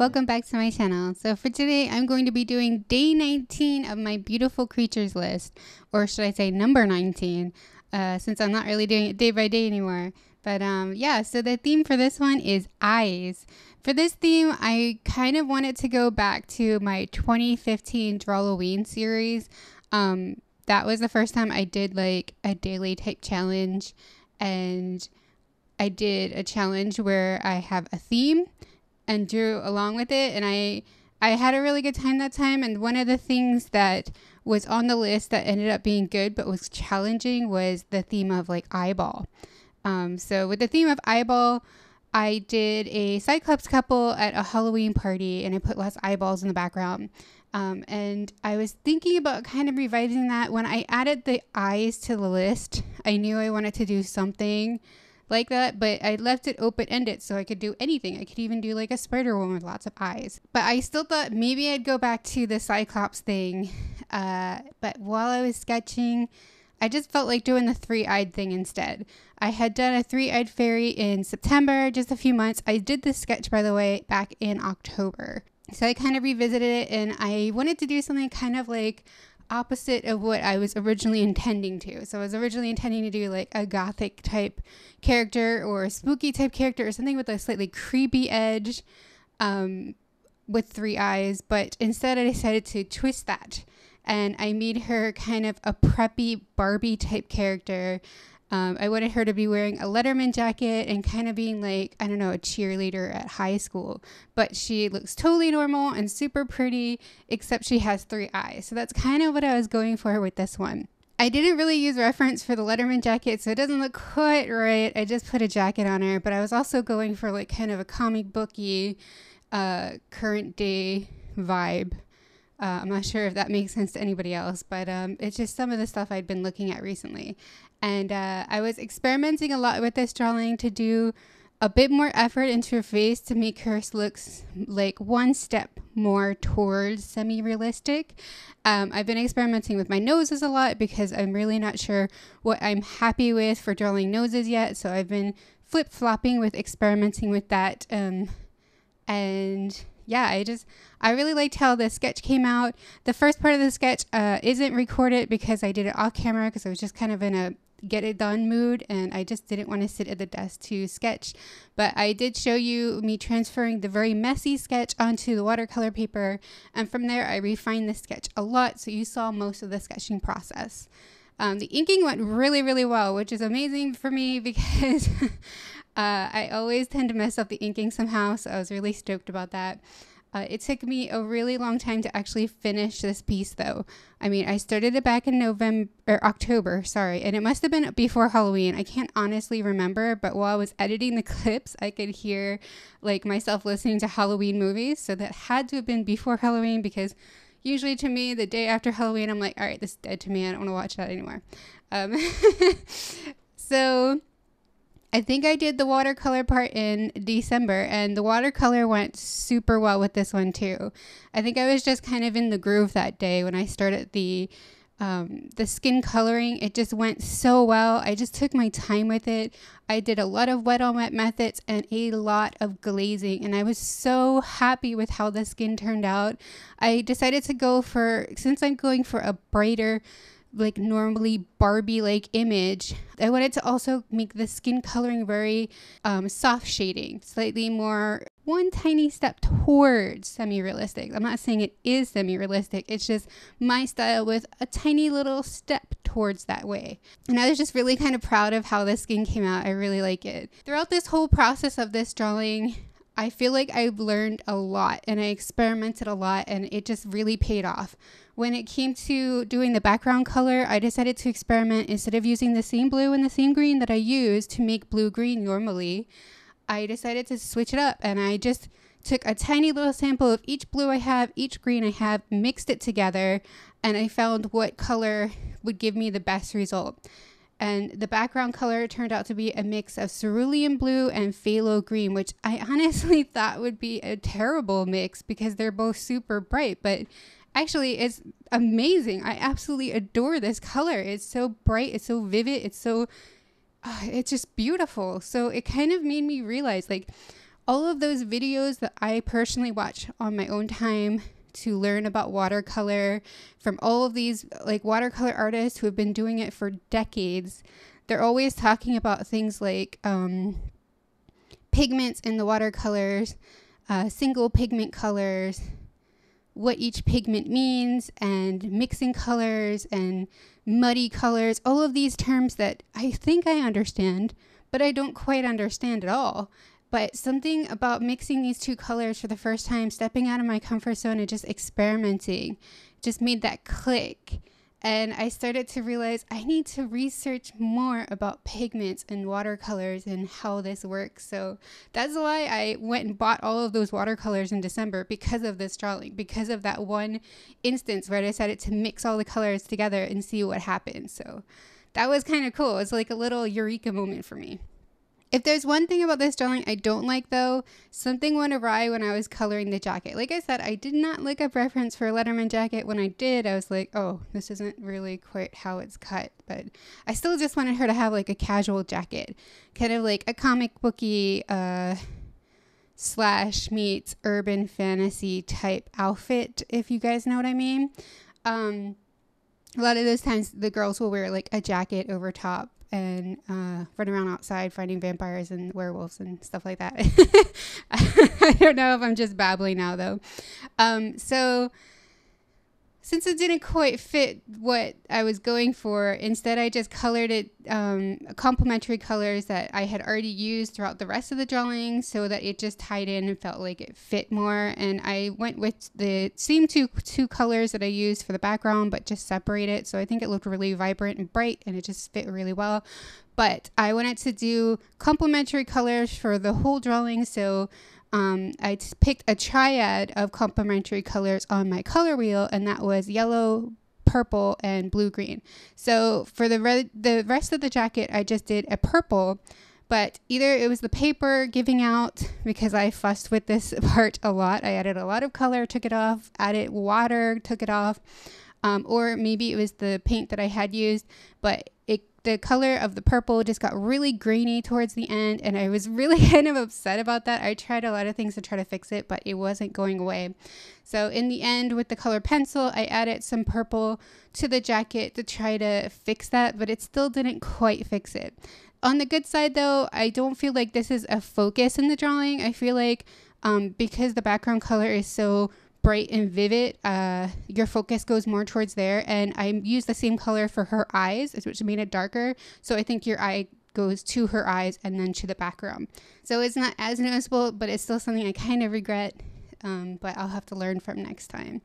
welcome back to my channel. So for today, I'm going to be doing day 19 of my beautiful creatures list, or should I say number 19, uh, since I'm not really doing it day by day anymore. But um, yeah, so the theme for this one is eyes. For this theme, I kind of wanted to go back to my 2015 Drawloween series. Um, that was the first time I did like a daily type challenge, and I did a challenge where I have a theme and drew along with it, and I I had a really good time that time. And one of the things that was on the list that ended up being good but was challenging was the theme of like eyeball. Um, so with the theme of eyeball, I did a Cyclops couple at a Halloween party, and I put less eyeballs in the background. Um, and I was thinking about kind of revising that. When I added the eyes to the list, I knew I wanted to do something like that, but I left it open ended so I could do anything. I could even do like a spider woman with lots of eyes. But I still thought maybe I'd go back to the Cyclops thing. Uh, but while I was sketching, I just felt like doing the three eyed thing instead. I had done a three eyed fairy in September, just a few months. I did this sketch, by the way, back in October. So I kind of revisited it and I wanted to do something kind of like opposite of what I was originally intending to. So I was originally intending to do like a gothic type character or a spooky type character or something with a slightly creepy edge um, with three eyes. But instead, I decided to twist that. And I made her kind of a preppy Barbie type character um, I wanted her to be wearing a Letterman jacket and kind of being like, I don't know, a cheerleader at high school. But she looks totally normal and super pretty, except she has three eyes. So that's kind of what I was going for with this one. I didn't really use reference for the Letterman jacket, so it doesn't look quite right. I just put a jacket on her, but I was also going for like kind of a comic booky, uh, current day vibe. Uh, I'm not sure if that makes sense to anybody else, but um, it's just some of the stuff I'd been looking at recently. And uh, I was experimenting a lot with this drawing to do a bit more effort into her face to make her look like one step more towards semi-realistic. Um, I've been experimenting with my noses a lot because I'm really not sure what I'm happy with for drawing noses yet. So I've been flip-flopping with experimenting with that. Um, and yeah, I just I really liked how the sketch came out. The first part of the sketch uh, isn't recorded because I did it off camera because I was just kind of in a get it done mood and I just didn't want to sit at the desk to sketch. But I did show you me transferring the very messy sketch onto the watercolor paper and from there I refined the sketch a lot so you saw most of the sketching process. Um, the inking went really, really well, which is amazing for me because uh, I always tend to mess up the inking somehow, so I was really stoked about that. Uh, it took me a really long time to actually finish this piece, though. I mean, I started it back in November or October, sorry, and it must have been before Halloween. I can't honestly remember, but while I was editing the clips, I could hear like myself listening to Halloween movies. So that had to have been before Halloween because usually to me, the day after Halloween, I'm like, all right, this is dead to me. I don't want to watch that anymore. Um, so I think I did the watercolor part in December, and the watercolor went super well with this one too. I think I was just kind of in the groove that day when I started the um, the skin coloring. It just went so well. I just took my time with it. I did a lot of wet on wet methods and a lot of glazing, and I was so happy with how the skin turned out. I decided to go for since I'm going for a brighter like normally Barbie like image. I wanted to also make the skin coloring very um, soft shading, slightly more one tiny step towards semi realistic. I'm not saying it is semi realistic, it's just my style with a tiny little step towards that way. And I was just really kind of proud of how the skin came out. I really like it. Throughout this whole process of this drawing, I feel like I've learned a lot and I experimented a lot and it just really paid off. When it came to doing the background color, I decided to experiment instead of using the same blue and the same green that I use to make blue green normally. I decided to switch it up and I just took a tiny little sample of each blue I have, each green I have, mixed it together, and I found what color would give me the best result. And the background color turned out to be a mix of cerulean blue and phthalo green, which I honestly thought would be a terrible mix because they're both super bright. But actually it's amazing. I absolutely adore this color. It's so bright, it's so vivid, it's so uh, it's just beautiful. So it kind of made me realize like all of those videos that I personally watch on my own time to learn about watercolor from all of these like watercolor artists who have been doing it for decades. They're always talking about things like um, pigments in the watercolors, uh, single pigment colors, what each pigment means, and mixing colors and muddy colors, all of these terms that I think I understand, but I don't quite understand at all. But something about mixing these two colors for the first time, stepping out of my comfort zone and just experimenting, just made that click. And I started to realize I need to research more about pigments and watercolors and how this works. So that's why I went and bought all of those watercolors in December because of this drawing, because of that one instance where I decided to mix all the colors together and see what happened. So that was kind of cool. It's like a little eureka moment for me. If there's one thing about this drawing I don't like though, something went awry when I was coloring the jacket. Like I said, I did not look up reference for a Letterman jacket. When I did, I was like, oh, this isn't really quite how it's cut. But I still just wanted her to have like a casual jacket, kind of like a comic booky uh, slash meets urban fantasy type outfit, if you guys know what I mean. Um, a lot of those times the girls will wear like a jacket over top and uh, run around outside finding vampires and werewolves and stuff like that. I don't know if I'm just babbling now though. Um, so since it didn't quite fit what I was going for, instead I just colored it um, complementary colors that I had already used throughout the rest of the drawing so that it just tied in and felt like it fit more. And I went with the same two, two colors that I used for the background, but just separate it. So I think it looked really vibrant and bright and it just fit really well. But I wanted to do complementary colors for the whole drawing. So um, I picked a triad of complementary colors on my color wheel, and that was yellow, purple, and blue green. So for the the rest of the jacket, I just did a purple, but either it was the paper giving out because I fussed with this part a lot. I added a lot of color, took it off, added water, took it off, um, or maybe it was the paint that I had used, but the color of the purple just got really grainy towards the end and I was really kind of upset about that. I tried a lot of things to try to fix it, but it wasn't going away. So in the end with the color pencil, I added some purple to the jacket to try to fix that, but it still didn't quite fix it. On the good side though, I don't feel like this is a focus in the drawing. I feel like um, because the background color is so bright and vivid, uh, your focus goes more towards there. And I use the same color for her eyes, which made it darker. So I think your eye goes to her eyes and then to the background. So it's not as noticeable, but it's still something I kind of regret, um, but I'll have to learn from next time.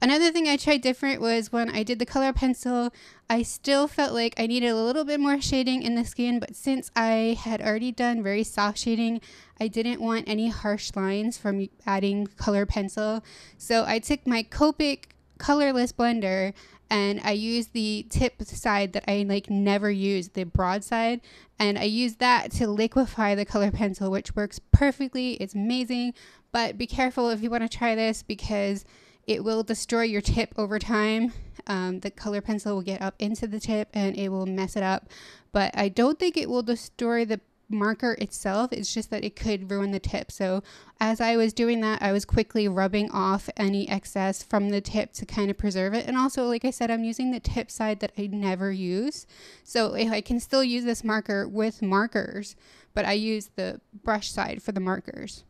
Another thing I tried different was when I did the color pencil, I still felt like I needed a little bit more shading in the skin, but since I had already done very soft shading, I didn't want any harsh lines from adding color pencil. So I took my Copic colorless blender and I used the tip side that I like never use, the broad side, and I used that to liquefy the color pencil, which works perfectly. It's amazing, but be careful if you want to try this because it will destroy your tip over time. Um, the color pencil will get up into the tip and it will mess it up. But I don't think it will destroy the marker itself. It's just that it could ruin the tip. So as I was doing that, I was quickly rubbing off any excess from the tip to kind of preserve it. And also, like I said, I'm using the tip side that I never use. So if I can still use this marker with markers, but I use the brush side for the markers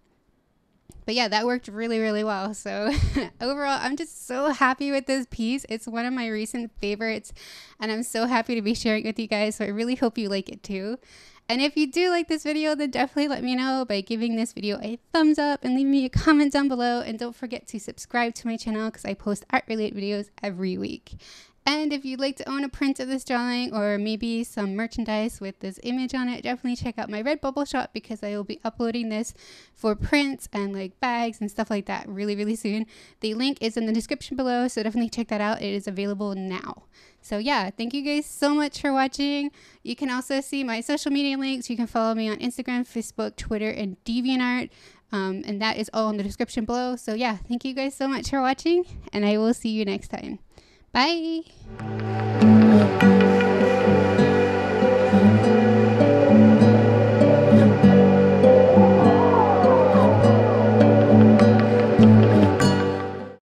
but yeah, that worked really, really well. So overall, I'm just so happy with this piece. It's one of my recent favorites, and I'm so happy to be sharing it with you guys. So I really hope you like it too. And if you do like this video, then definitely let me know by giving this video a thumbs up and leaving me a comment down below. And don't forget to subscribe to my channel because I post art related videos every week. And if you'd like to own a print of this drawing or maybe some merchandise with this image on it, definitely check out my Redbubble shop because I will be uploading this for prints and like bags and stuff like that really, really soon. The link is in the description below, so definitely check that out. It is available now. So yeah, thank you guys so much for watching. You can also see my social media links. You can follow me on Instagram, Facebook, Twitter, and DeviantArt. Um, and that is all in the description below. So yeah, thank you guys so much for watching, and I will see you next time. Bye.